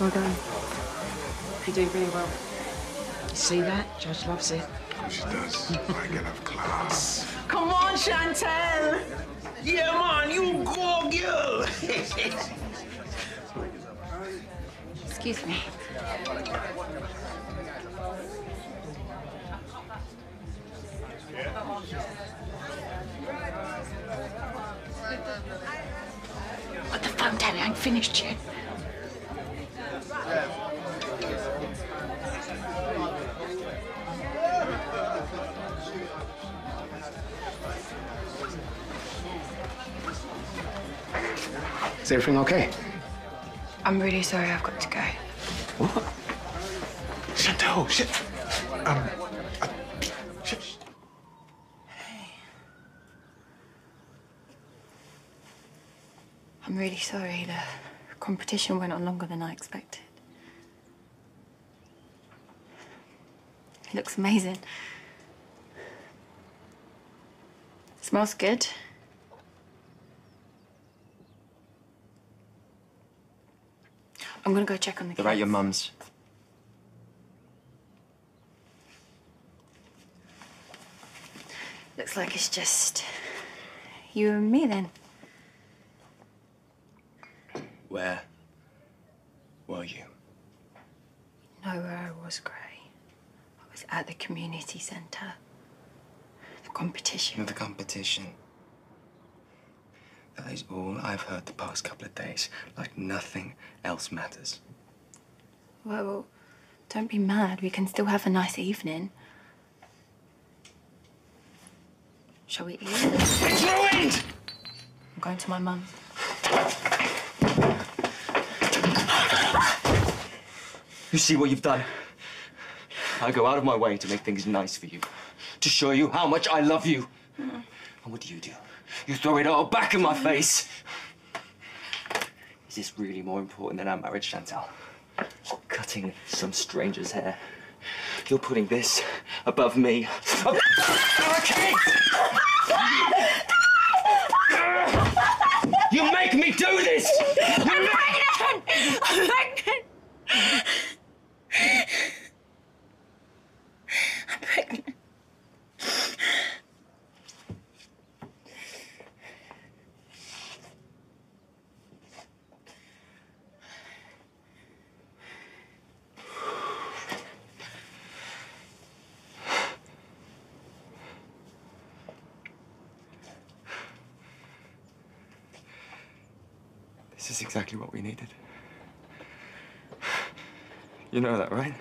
Well done. You do really well. You see that? Judge loves it. She does. I get have class. Come on, Chantelle. Yeah, man, you go, girl. Excuse me. Put the phone down, I ain't finished yet. Everything okay? I'm really sorry I've got to go. What? Chantelle, shit. Um, uh, shit. I'm really sorry. The competition went on longer than I expected. It looks amazing. Smells good. I'm gonna go check on the They're at your mum's. Looks like it's just you and me then. Where were you? know where I was, Gray. I was at the community centre. The competition. The competition. That is all I've heard the past couple of days. Like nothing else matters. Well, don't be mad. We can still have a nice evening. Shall we eat? It's ruined! I'm going to my mum. You see what you've done? I go out of my way to make things nice for you. To show you how much I love you. Mm. And what do you do? You throw it all back in my face. Is this really more important than our marriage, Chantelle? Cutting some stranger's hair. You're putting this above me. Oh, above our kids! You make me do this! You make- I'm pregnant! I'm pregnant. This is exactly what we needed. You know that, right?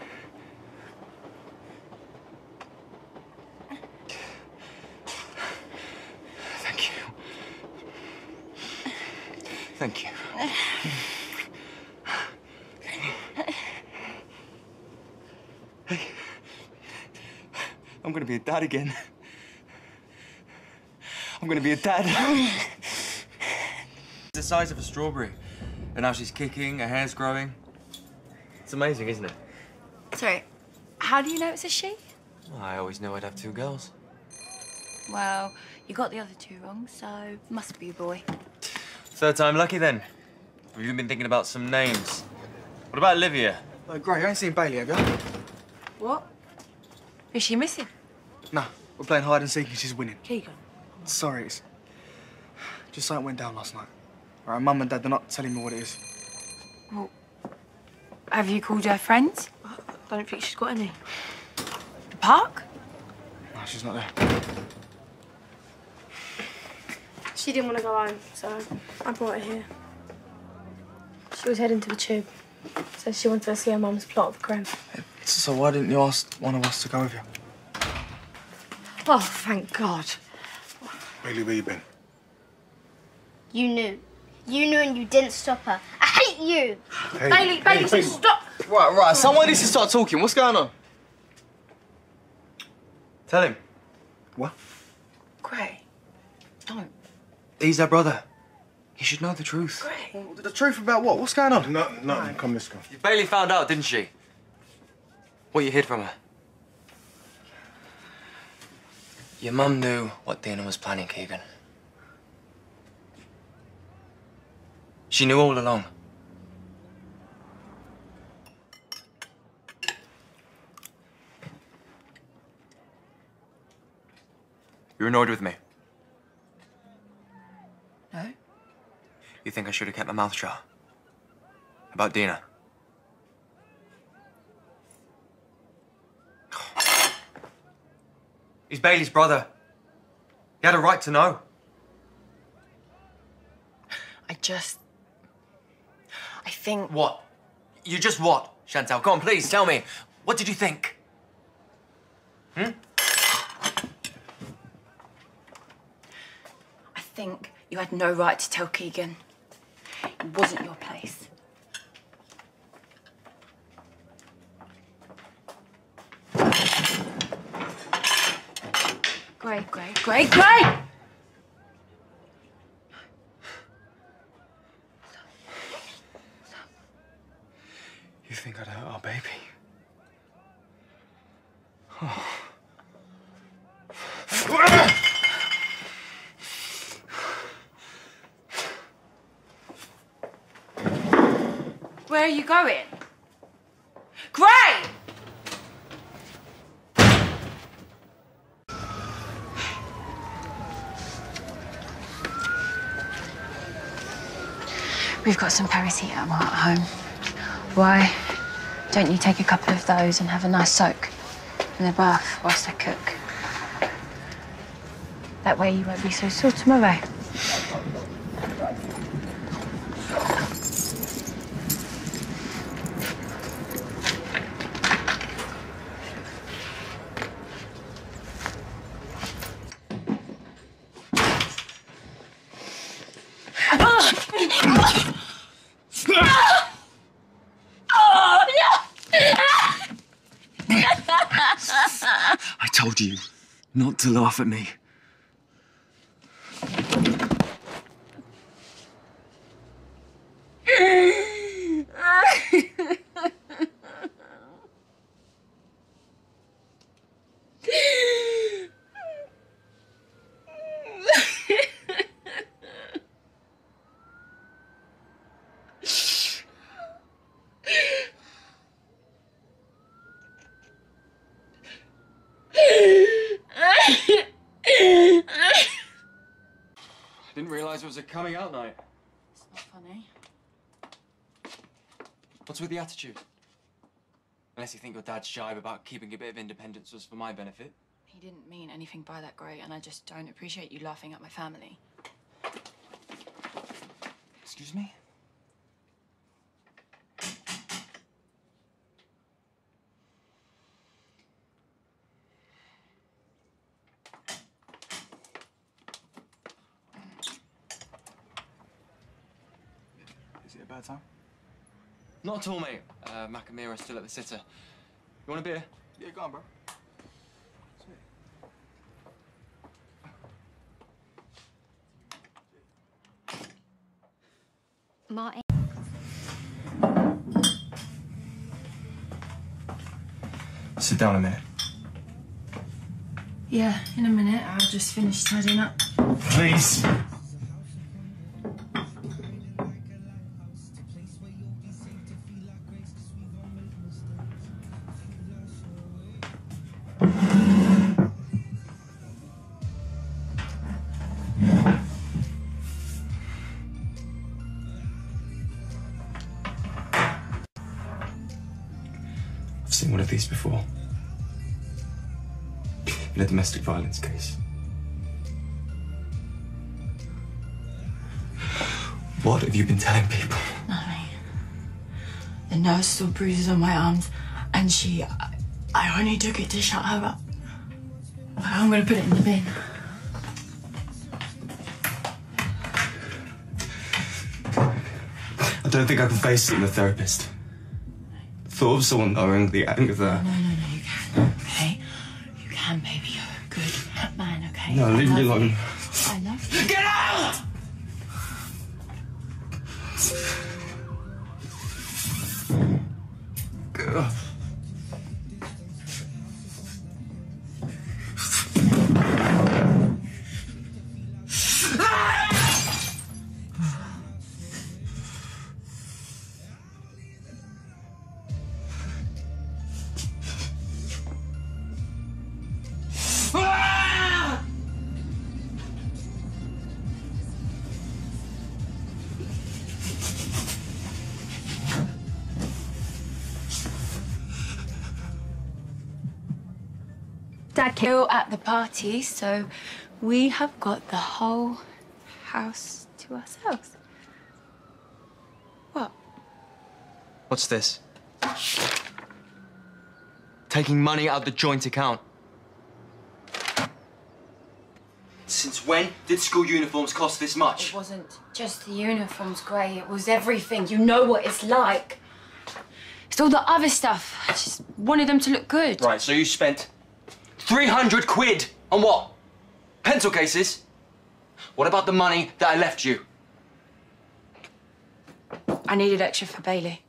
Thank you. Thank you. Hey. I'm gonna be a dad again. I'm gonna be a dad. It's the size of a strawberry. And now she's kicking, her hair's growing. It's amazing, isn't it? Sorry, how do you know it's a she? Well, I always knew I'd have two girls. Well, you got the other two wrong, so must be a boy. Third time lucky then. Have you been thinking about some names? What about Olivia? Oh, great. you ain't seen Bailey, have you? What? Is she missing? Nah, we're playing hide and seek and she's winning. Keegan. Sorry, it's just something went down last night. All right, Mum and Dad, they're not telling me what it is. Well, have you called her friends? I don't think she's got any. The park? No, she's not there. She didn't want to go home, so I brought her here. She was heading to the tube. Said she wanted to see her mum's plot of creme. So why didn't you ask one of us to go with you? Oh, thank God. Bailey, where you been? You knew. You knew and you didn't stop her. I hate you! Hey, Bailey, Bailey, just stop! Right, right. Someone needs to start talking. What's going on? Tell him. What? Gray. Don't. He's our brother. He should know the truth. Gray. The truth about what? What's going on? No, no, come, let's go. Bailey found out, didn't she? What you hid from her? Your mum knew what Dana was planning, Keegan. She knew all along. You're annoyed with me. No. You think I should have kept my mouth shut? About Dina? He's Bailey's brother. He had a right to know. I just I think. What? You just what, Chantelle? Come on, please, tell me. What did you think? Hmm? I think you had no right to tell Keegan. It wasn't your place. Great, great, great, great! You think I'd hurt our baby? Where are you going? Gray! We've got some paracetamol at home. Why don't you take a couple of those and have a nice soak in the bath whilst I cook? That way you won't be so sore tomorrow. I told you not to laugh at me. I didn't realize it was a coming out night. It's not funny. What's with the attitude? Unless you think your dad's jibe about keeping a bit of independence was for my benefit. He didn't mean anything by that, Gray, and I just don't appreciate you laughing at my family. Excuse me? Is it time? Not at all, mate. Uh, Macamira's still at the sitter. You want a beer? Yeah, go on, bro. Martin. Sit down a minute. Yeah, in a minute. I'll just finish tidying up. Please. These before. In a domestic violence case. What have you been telling people? Nothing. The nurse saw bruises on my arms, and she. I, I only took it to shut her up. I'm gonna put it in the bin. I don't think I can face it. I'm a therapist. Thought of someone knowing the anger there. No, no, no, you can. Okay? You can, baby. You're a good man, okay? No, leave me alone. you. Dad came at the party, so we have got the whole house to ourselves. What? What's this? Taking money out of the joint account. Since when did school uniforms cost this much? It wasn't just the uniforms, Gray. It was everything. You know what it's like. It's all the other stuff. I just wanted them to look good. Right, so you spent 300 quid on what? Pencil cases? What about the money that I left you? I needed extra for Bailey.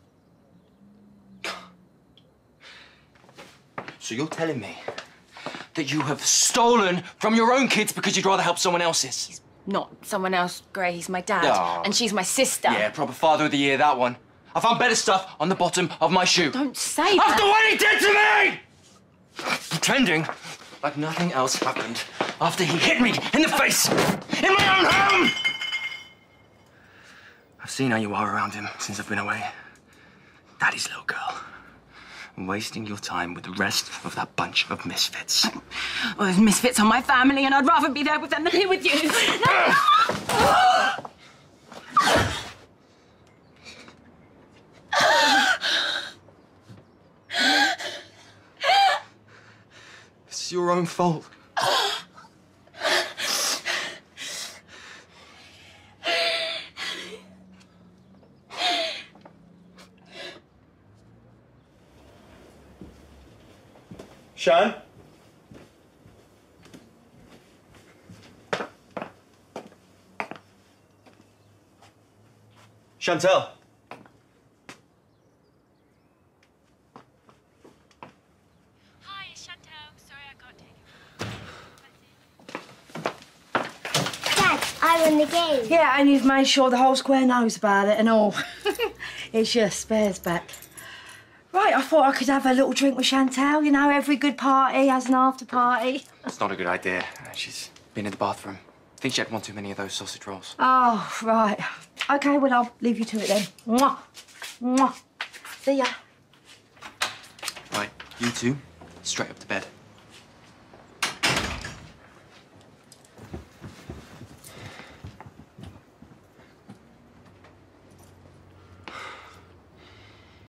So you're telling me that you have stolen from your own kids because you'd rather help someone else's? He's Not someone else, Gray. He's my dad. Oh. And she's my sister. Yeah, proper father of the year, that one. I found better stuff on the bottom of my shoe. Don't say After that. what he did to me! Pretending like nothing else happened after he hit me in the face in my own home! I've seen how you are around him since I've been away. Daddy's little girl. Wasting your time with the rest of that bunch of misfits. Well, there's misfits on my family, and I'd rather be there with them than here with you. No! It's your own fault. Sean? Chantelle. Hi, it's Chantelle. Sorry I can't take Dad, I won the And you've made sure the whole square knows about it and all. it's your spares back. Right, I thought I could have a little drink with Chantelle. You know, every good party has an after party. It's not a good idea. She's been in the bathroom. I think she had one too many of those sausage rolls. Oh, right. Okay, well, I'll leave you to it then. Mwah. Mwah. See ya. Right, you two, straight up to bed.